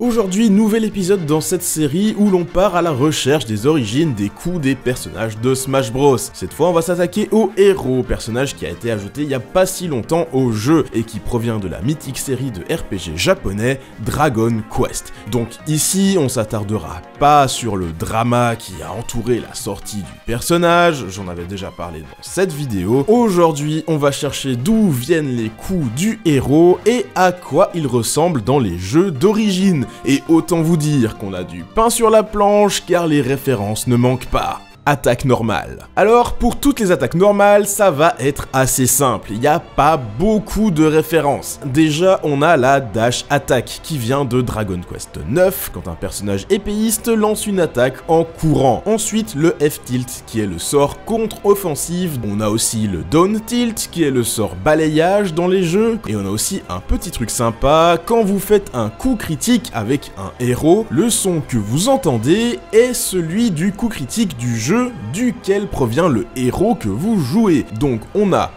Aujourd'hui, nouvel épisode dans cette série où l'on part à la recherche des origines des coups des personnages de Smash Bros. Cette fois, on va s'attaquer au héros, personnage qui a été ajouté il y a pas si longtemps au jeu et qui provient de la mythique série de RPG japonais Dragon Quest. Donc ici, on s'attardera pas sur le drama qui a entouré la sortie du personnage, j'en avais déjà parlé dans cette vidéo. Aujourd'hui, on va chercher d'où viennent les coups du héros et à quoi il ressemble dans les jeux d'origine. Et autant vous dire qu'on a du pain sur la planche car les références ne manquent pas attaque normale. Alors, pour toutes les attaques normales, ça va être assez simple, il n'y a pas beaucoup de références. Déjà, on a la dash attack, qui vient de Dragon Quest 9, quand un personnage épéiste lance une attaque en courant. Ensuite, le F-tilt, qui est le sort contre-offensive. On a aussi le down tilt, qui est le sort balayage dans les jeux. Et on a aussi un petit truc sympa, quand vous faites un coup critique avec un héros, le son que vous entendez est celui du coup critique du jeu duquel provient le héros que vous jouez. Donc on a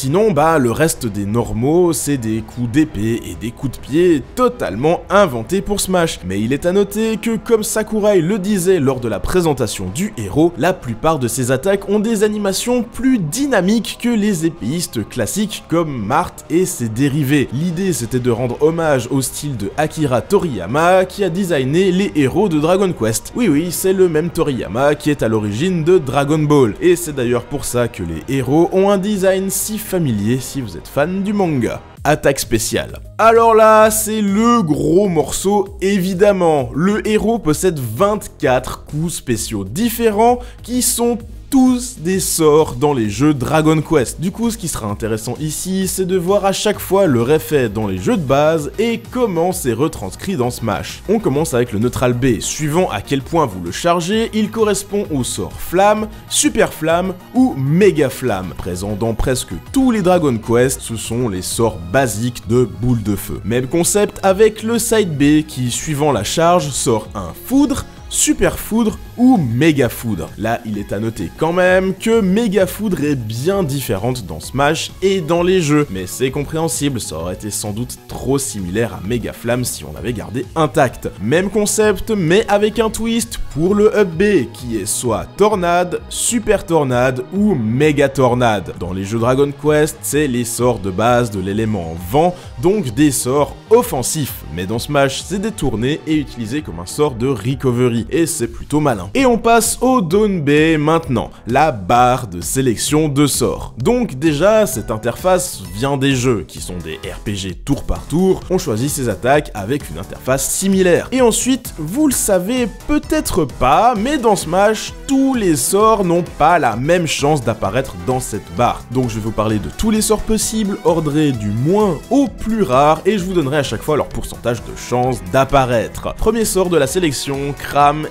Sinon, bah, le reste des normaux, c'est des coups d'épée et des coups de pied totalement inventés pour Smash. Mais il est à noter que, comme Sakurai le disait lors de la présentation du héros, la plupart de ces attaques ont des animations plus dynamiques que les épéistes classiques comme Mart et ses dérivés. L'idée, c'était de rendre hommage au style de Akira Toriyama qui a designé les héros de Dragon Quest. Oui oui, c'est le même Toriyama qui est à l'origine de Dragon Ball. Et c'est d'ailleurs pour ça que les héros ont un design si familier si vous êtes fan du manga. Attaque spéciale. Alors là, c'est le gros morceau évidemment. Le héros possède 24 coups spéciaux différents qui sont tous des sorts dans les jeux Dragon Quest. Du coup, ce qui sera intéressant ici, c'est de voir à chaque fois leur effet dans les jeux de base et comment c'est retranscrit dans Smash. On commence avec le neutral B. Suivant à quel point vous le chargez, il correspond au sort Flamme, Super Flamme ou Méga Flamme. Présent dans presque tous les Dragon Quest, ce sont les sorts basiques de boule de feu. Même concept avec le side B qui, suivant la charge, sort un Foudre, Super Foudre ou Méga Foudre. Là, il est à noter quand même que Méga Foudre est bien différente dans Smash et dans les jeux, mais c'est compréhensible, ça aurait été sans doute trop similaire à Méga Flamme si on l'avait gardé intact. Même concept, mais avec un twist pour le Up B, qui est soit Tornade, Super Tornade ou Méga Tornade. Dans les jeux Dragon Quest, c'est les sorts de base de l'élément vent, donc des sorts offensifs, mais dans Smash, c'est détourné et utilisé comme un sort de recovery, et c'est plutôt malin. Et on passe au Dawn B maintenant, la barre de sélection de sorts. Donc déjà, cette interface vient des jeux, qui sont des RPG tour par tour, on choisit ses attaques avec une interface similaire. Et ensuite, vous le savez peut-être pas, mais dans Smash, tous les sorts n'ont pas la même chance d'apparaître dans cette barre. Donc je vais vous parler de tous les sorts possibles, ordrés du moins au plus rare, et je vous donnerai à chaque fois leur pourcentage de chance d'apparaître. Premier sort de la sélection,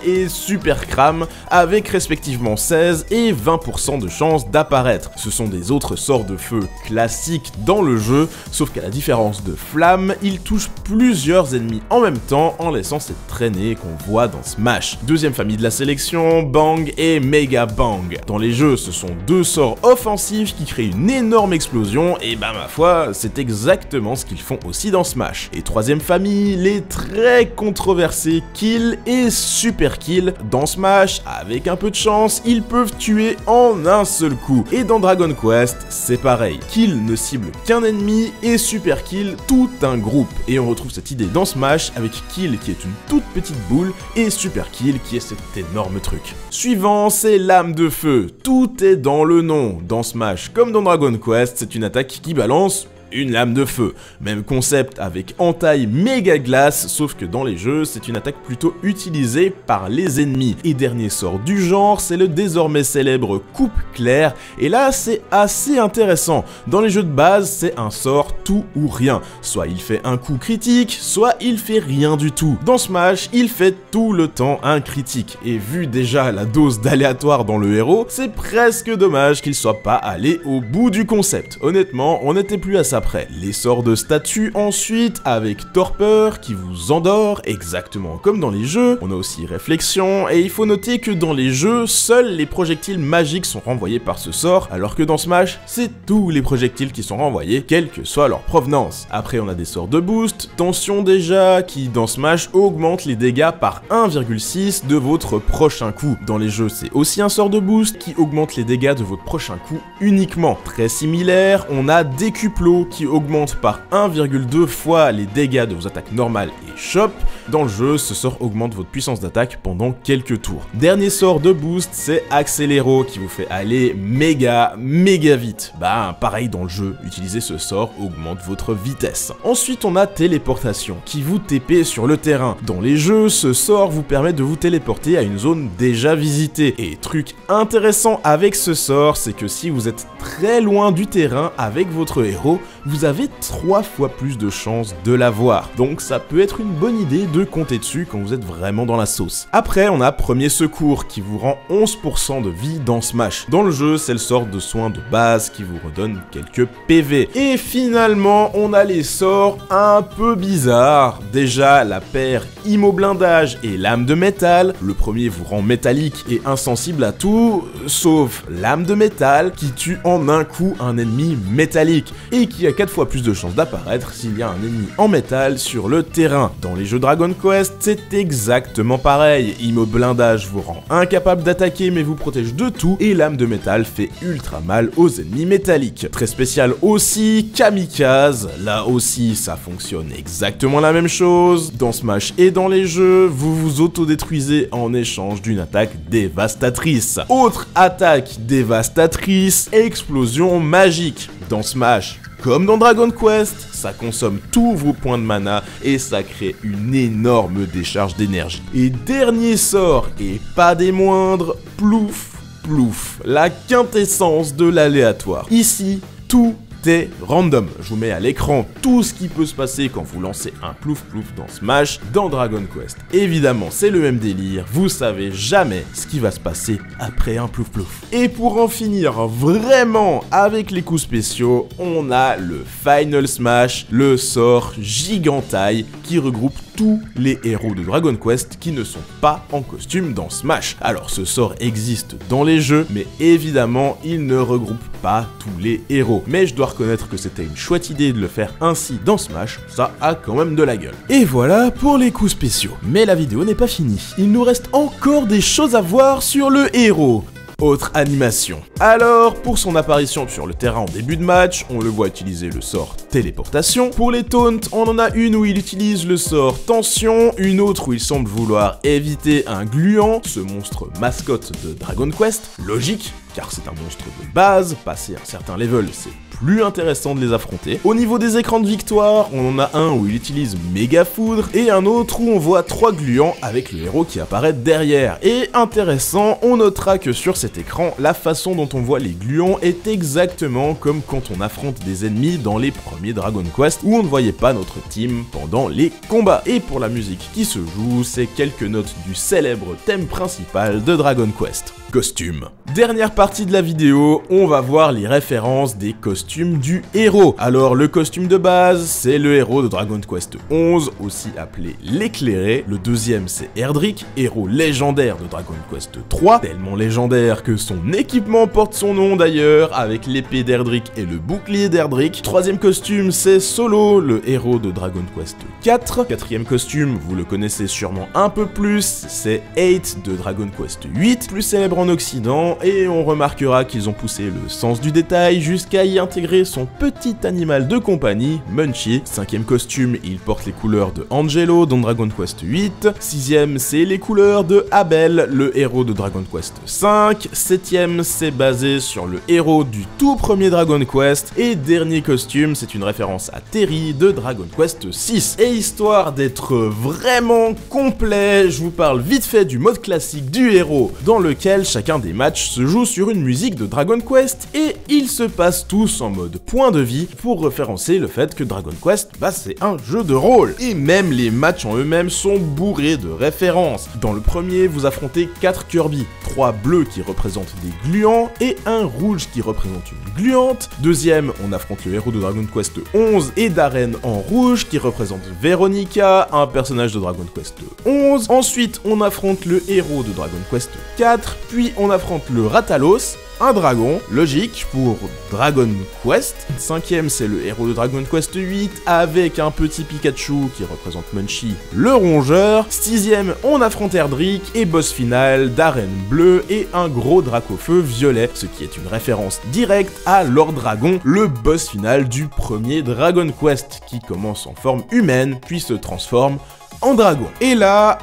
Et Super Cram, avec respectivement 16 et 20% de chance d'apparaître. Ce sont des autres sorts de feu classiques dans le jeu, sauf qu'à la différence de Flamme, ils touchent plusieurs ennemis en même temps en laissant cette traînée qu'on voit dans Smash. Deuxième famille de la sélection, Bang et Mega Bang. Dans les jeux, ce sont deux sorts offensifs qui créent une énorme explosion, et bah ma foi, c'est exactement ce qu'ils font aussi dans Smash. Et troisième famille, les très controversés Kill et Super Kill. Dans Smash, avec un peu de chance, ils peuvent tuer en un seul coup. Et dans Dragon Quest, c'est pareil. Kill ne cible qu'un ennemi et Super Kill tout un groupe. Et on retrouve cette idée dans Smash avec Kill qui est une toute petite boule et Super Kill qui est cet énorme truc. Suivant, c'est l'âme de feu. Tout est dans le nom. Dans Smash comme dans Dragon Quest, c'est une attaque qui balance une lame de feu. Même concept avec entaille méga glace, sauf que dans les jeux, c'est une attaque plutôt utilisée par les ennemis. Et dernier sort du genre, c'est le désormais célèbre coupe claire, et là c'est assez intéressant. Dans les jeux de base, c'est un sort tout ou rien. Soit il fait un coup critique, soit il fait rien du tout. Dans Smash, il fait tout le temps un critique, et vu déjà la dose d'aléatoire dans le héros, c'est presque dommage qu'il soit pas allé au bout du concept. Honnêtement, on n'était plus à ça après. Les sorts de statut ensuite, avec torpeur qui vous endort, exactement comme dans les jeux. On a aussi réflexion, et il faut noter que dans les jeux, seuls les projectiles magiques sont renvoyés par ce sort, alors que dans Smash, c'est tous les projectiles qui sont renvoyés, quelle que soit leur provenance. Après, on a des sorts de boost, tension déjà, qui dans Smash augmente les dégâts par 1,6 de votre prochain coup. Dans les jeux, c'est aussi un sort de boost qui augmente les dégâts de votre prochain coup uniquement. Très similaire, on a Décuplo qui augmente par 1,2 fois les dégâts de vos attaques normales et shop. Dans le jeu, ce sort augmente votre puissance d'attaque pendant quelques tours. Dernier sort de boost, c'est Accéléro qui vous fait aller méga, méga vite. Bah, pareil dans le jeu, utiliser ce sort augmente votre vitesse. Ensuite, on a Téléportation qui vous TP sur le terrain. Dans les jeux, ce sort vous permet de vous téléporter à une zone déjà visitée. Et truc intéressant avec ce sort, c'est que si vous êtes très loin du terrain avec votre héros, vous avez 3 fois plus de chances de l'avoir. Donc ça peut être une bonne idée de compter dessus quand vous êtes vraiment dans la sauce. Après, on a Premier Secours qui vous rend 11% de vie dans Smash. Dans le jeu, c'est le sort de soin de base qui vous redonne quelques PV. Et finalement, on a les sorts un peu bizarres. Déjà, la paire Immo Blindage et Lame de Métal. Le premier vous rend métallique et insensible à tout, sauf Lame de Métal qui tue en un coup un ennemi métallique et qui a 4 fois plus de chances d'apparaître s'il y a un ennemi en métal sur le terrain. Dans les jeux Dragon Quest, c'est exactement pareil. Immo Blindage vous rend incapable d'attaquer mais vous protège de tout et Lame de Métal fait ultra mal aux ennemis métalliques. Très spécial aussi, Kamikaze. Là aussi, ça fonctionne exactement la même chose. Dans Smash et dans les jeux, vous vous autodétruisez en échange d'une attaque dévastatrice. Autre attaque dévastatrice, explosion magique. Dans Smash, comme dans Dragon Quest, ça consomme tous vos points de mana et ça crée une énorme décharge d'énergie. Et dernier sort, et pas des moindres, plouf, plouf, la quintessence de l'aléatoire. Ici, tout est random. Je vous mets à l'écran tout ce qui peut se passer quand vous lancez un plouf plouf dans Smash, dans Dragon Quest. Évidemment, c'est le même délire, vous savez jamais ce qui va se passer après un plouf plouf. Et pour en finir vraiment avec les coups spéciaux, on a le Final Smash, le sort Gigantaille qui regroupe tous les héros de Dragon Quest qui ne sont pas en costume dans Smash. Alors ce sort existe dans les jeux, mais évidemment il ne regroupe pas tous les héros. Mais je dois reconnaître que c'était une chouette idée de le faire ainsi dans Smash, ça a quand même de la gueule. Et voilà pour les coups spéciaux. Mais la vidéo n'est pas finie, il nous reste encore des choses à voir sur le héros. Autre animation. Alors, pour son apparition sur le terrain en début de match, on le voit utiliser le sort téléportation. Pour les taunts, on en a une où il utilise le sort tension, une autre où il semble vouloir éviter un gluant, ce monstre mascotte de Dragon Quest. Logique, car c'est un monstre de base, passer un certain level, c'est plus intéressant de les affronter. Au niveau des écrans de victoire, on en a un où il utilise méga foudre et un autre où on voit trois gluants avec le héros qui apparaît derrière. Et intéressant, on notera que sur cet écran, la façon dont on voit les gluants est exactement comme quand on affronte des ennemis dans les premiers Dragon Quest où on ne voyait pas notre team pendant les combats. Et pour la musique qui se joue, c'est quelques notes du célèbre thème principal de Dragon Quest. Costume. Dernière partie de la vidéo, on va voir les références des costumes du héros. Alors le costume de base, c'est le héros de Dragon Quest 11, aussi appelé l'éclairé. Le deuxième, c'est Erdrick, héros légendaire de Dragon Quest 3, tellement légendaire que son équipement porte son nom d'ailleurs, avec l'épée d'Erdrick et le bouclier d'Erdrick. Troisième costume, c'est Solo, le héros de Dragon Quest 4. Quatrième costume, vous le connaissez sûrement un peu plus, c'est 8 de Dragon Quest 8, plus célèbre en Occident, et on remarquera qu'ils ont poussé le sens du détail jusqu'à y intégrer son petit animal de compagnie, Munchie. Cinquième costume, il porte les couleurs de Angelo dans Dragon Quest 8. Sixième, c'est les couleurs de Abel, le héros de Dragon Quest 5. Septième, c'est basé sur le héros du tout premier Dragon Quest. Et dernier costume, c'est une référence à Terry de Dragon Quest 6. Et histoire d'être vraiment complet, je vous parle vite fait du mode classique du héros, dans lequel chacun des matchs se joue sur une musique de Dragon Quest et ils se passent tous en mode point de vie pour référencer le fait que Dragon Quest, bah c'est un jeu de rôle. Et même les matchs en eux-mêmes sont bourrés de références. Dans le premier, vous affrontez 4 Kirby, 3 bleus qui représentent des gluants et un rouge qui représente une gluante. Deuxième, on affronte le héros de Dragon Quest 11 et Darren en rouge qui représente Veronica, un personnage de Dragon Quest 11. Ensuite, on affronte le héros de Dragon Quest 4, puis on affronte le Ratalos, un dragon, logique pour Dragon Quest. Cinquième, c'est le héros de Dragon Quest 8 avec un petit Pikachu qui représente Munchie, le rongeur. Sixième, on affronte Erdrick et boss final, Darren bleu et un gros Dracofeu violet, ce qui est une référence directe à Lord Dragon, le boss final du premier Dragon Quest, qui commence en forme humaine puis se transforme en dragon. Et là,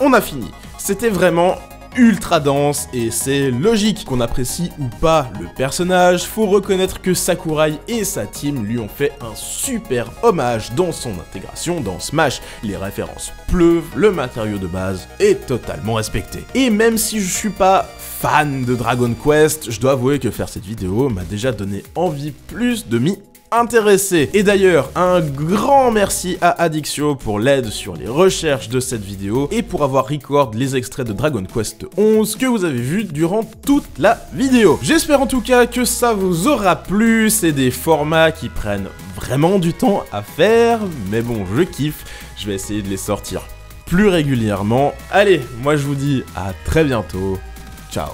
on a fini. C'était vraiment ultra dense et c'est logique qu'on apprécie ou pas le personnage, faut reconnaître que Sakurai et sa team lui ont fait un super hommage dans son intégration dans Smash. Les références pleuvent, le matériau de base est totalement respecté. Et même si je suis pas fan de Dragon Quest, je dois avouer que faire cette vidéo m'a déjà donné envie plus de m'y intéressé. Et d'ailleurs, un grand merci à Addictio pour l'aide sur les recherches de cette vidéo et pour avoir record les extraits de Dragon Quest 11 que vous avez vus durant toute la vidéo. J'espère en tout cas que ça vous aura plu, c'est des formats qui prennent vraiment du temps à faire, mais bon, je kiffe, je vais essayer de les sortir plus régulièrement. Allez, moi je vous dis à très bientôt, ciao